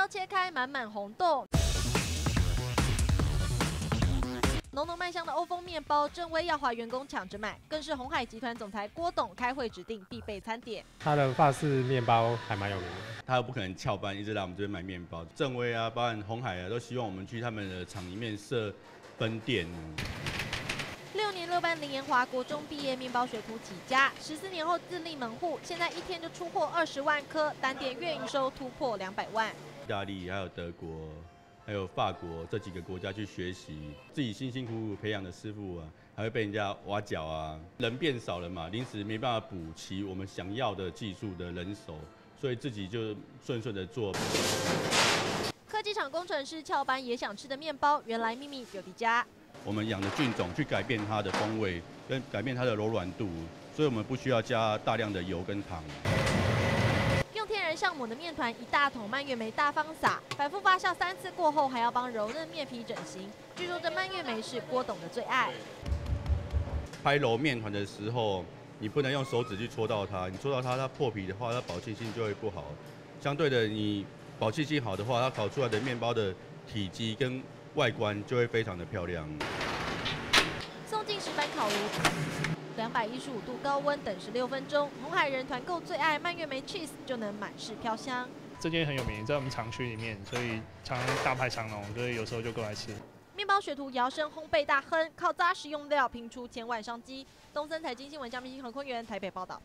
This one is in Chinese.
刀切开，满满红豆。浓浓麦香的欧风面包，正威耀华员工抢着买，更是红海集团总裁郭董开会指定必备餐点。他的法式面包还蛮有名的，他又不可能翘班一直来我们这边买面包。正威啊，包含红海啊，都希望我们去他们的厂里面设分店。六班林延华国中毕业，面包学徒起家，十四年后自立门户，现在一天就出货二十万颗，单店月营收突破两百万。意大利还有德国。还有法国这几个国家去学习，自己辛辛苦苦培养的师傅啊，还会被人家挖角啊。人变少了嘛，临时没办法补齐我们想要的技术的人手，所以自己就顺顺的做。科技厂工程师翘班也想吃的面包，原来秘密有迪家。我们养的菌种去改变它的风味，跟改变它的柔软度，所以我们不需要加大量的油跟糖。用天然酵母的面团一大桶蔓越莓大方撒，反复发酵三次过后，还要帮柔嫩面皮整形。据说这蔓越莓是郭董的最爱。拍揉面团的时候，你不能用手指去戳到它，你戳到它，它破皮的话，它保气性就会不好。相对的，你保气性好的话，它烤出来的面包的体积跟外观就会非常的漂亮。送进石板烤炉。两百一十五度高温等十六分钟，红海人团购最爱蔓越莓 cheese 就能满室飘香。这间很有名，在我们厂区里面，所以常大排长龙，所以有时候就过来吃。面包学徒摇身烘焙大亨，靠扎实用料拼出千万商机。东森财经新闻江明星何坤源台北报道。